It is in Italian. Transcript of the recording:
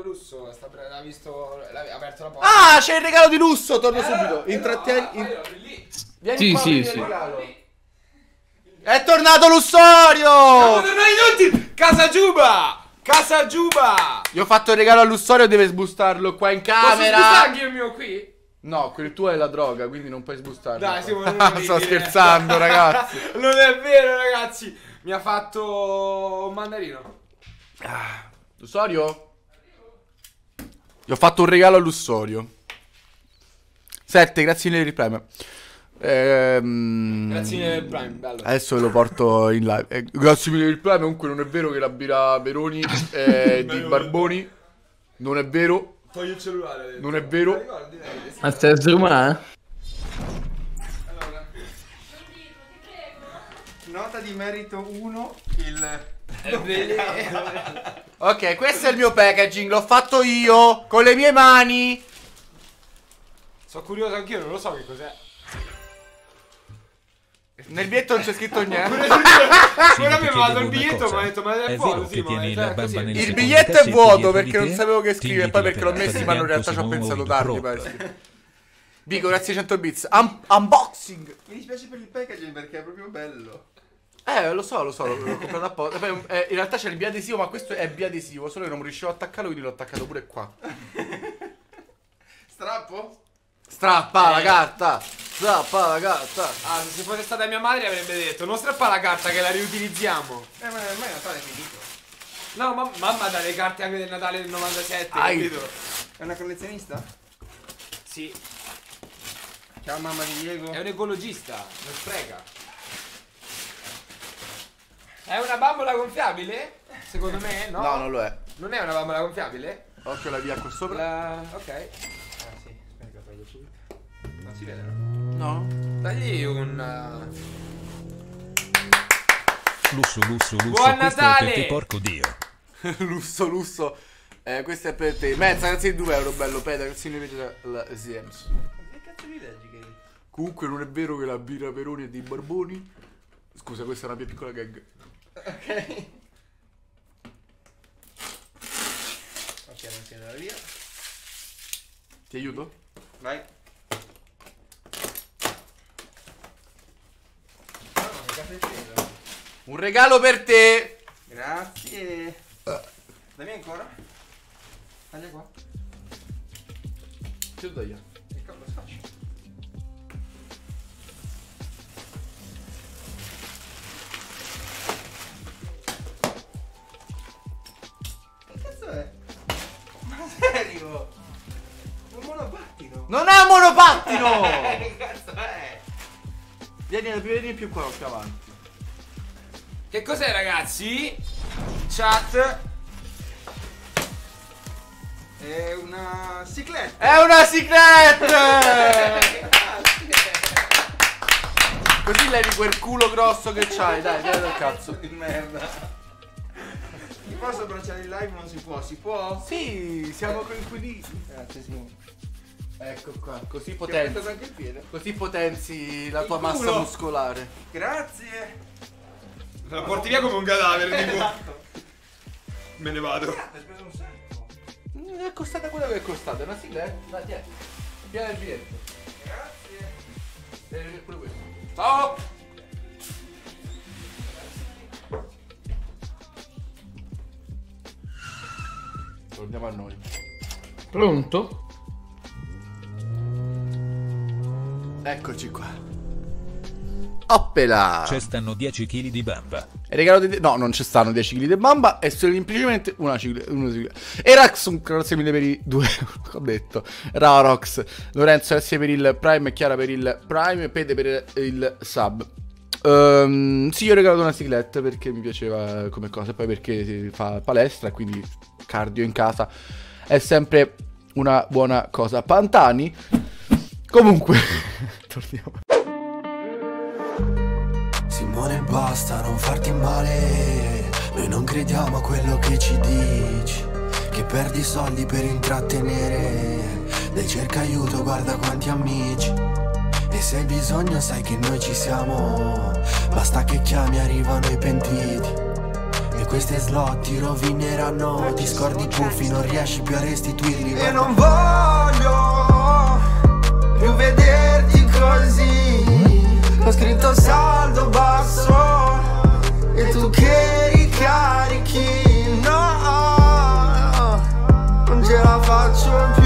regalo lusso. Sta, ha visto. Ha aperto la porta. Ah, c'è il regalo di lusso. Torno Eh, subito. eh, Intrattieni. no, in- ah, lì. Vieni Sì, qua, sì, sì. il regalo. È tornato Lussorio! Siamo tornati tutti! Casa Giuba! Casa Giuba! Gli ho fatto il regalo a Lussorio, deve sbustarlo qua in Posso camera. anche il mio qui? No, quel tuo è la droga, quindi non puoi sbustarlo. Dai, Simo, non Ah, Sto dire. scherzando, ragazzi. non è vero, ragazzi. Mi ha fatto un mandarino. Lussorio? Gli ho fatto un regalo a Lussorio. 7, grazie mille per il premio. Ehm, Grazie mille del Prime, bello. Adesso ve lo porto in live. Eh, grazie mille per il premio. Comunque non è vero che la birra Peroni è di Barboni. Non è vero. Togli il cellulare. Non è vero. Ricordi, dai. Ma stai essere umano? Allora. Nota di merito 1, il... È vero. Ok, questo è il mio packaging. L'ho fatto io con le mie mani. Sono curioso anch'io, non lo so che cos'è. Nel biglietto non c'è scritto niente. Ora mi dato il biglietto, cosa. ma ha detto, ma è, È vero sì, ma è la così. Il biglietto è vuoto perché non sapevo che scrivere. invito Poi perché l'ho la ma in realtà ci ho pensato tardi. Vico, grazie 100 bits. Un- unboxing. Mi dispiace per il packaging perché è proprio bello. Eh, lo so, lo so, l'ho, comprato apposta. Poi, eh, in realtà c'è il biadesivo, ma questo è biadesivo, solo che non riuscivo a attaccarlo, quindi l'ho attaccato pure qua. Strappo? Strappa la carta! Strappa la carta! Ah, se fosse stata mia madre avrebbe detto, non strappa la carta che la riutilizziamo. Eh, ma ormai Natale è finito. No, ma mamma dà le carte anche del Natale del 97, Ai. capito? È una collezionista? Sì, Ciao mamma di Diego. è un ecologista, non spreca. È una bambola gonfiabile? Secondo me, no? No, non lo è. Non è una bambola gonfiabile? Occhio la via qua sopra. La... Ok. Ah sì, aspetta che taglio subito. Non si vede, no? No? Dagli un... uh, Lusso, lusso, lusso, Buon questo Natale! te, porco dio. lusso, lusso. Eh, questo è per te. Mezza, grazie di 2 euro, bello. Peda, grazie mille per la Siems. Che cazzo di leggi che... Comunque non è vero che la birra Peroni è di Barboni. Scusa, questa è una mia piccola gag. Ok. Ok, non si andava via. Ti aiuto? Vai. Che cazzo è? Un regalo per te! Grazie. Dammi ancora. Taglia qua. Lo taglia? Che cazzo è? Ma serio? Un monopattino? Non è un monopattino! che cazzo è? vieni, vieni più qua, più avanti. Che cos'è ragazzi? Chat. È una cicletta. È una secret! Così levi quel culo grosso che c'hai, dai, dai dal cazzo. Di merda. Mi posso abbracciare in live? Non si può, si può? Sì, siamo coinquilini. Grazie Simone. Ecco qua, così Ti ho potenzi. preso anche il piede. Così potenzi la Il tua massa culo. muscolare. Grazie. La porti via come un cadavere, tipo. Me ne vado. Hai speso un sacco. Mm, È costata quella che è costata, è una sigla, eh? Dai, tieni. Piano il biglietto. Grazie. Devi vedere pure questo. Ciao. Torniamo a noi. Pronto? Eccoci qua. Oppela! Ci stanno 10 kg di bamba. Il regalo di... No, non ci stanno 10 kg di bamba, è semplicemente una cicla. Una cicla. Erax, un grazie mille per i 2 euro, ho detto. Rarox, Lorenzo, grazie per il Prime e Chiara per il Prime e Pede per il sub. Ehm, sì, io ho regalato una cicletta perché mi piaceva come cosa, e poi perché si fa palestra, quindi cardio in casa è sempre una buona cosa. Pantani, comunque, torniamo. Simone basta non farti male. Noi non crediamo a quello che ci dici Che perdi soldi per intrattenere. Dai cerca aiuto guarda quanti amici. E se hai bisogno sai che noi ci siamo. Basta che chiami arrivano i pentiti queste slot ti rovineranno. Ti scordi i non riesci più a restituirli E non voglio più vederti così. Ho scritto saldo basso E tu che ricarichi? No, non ce la faccio più.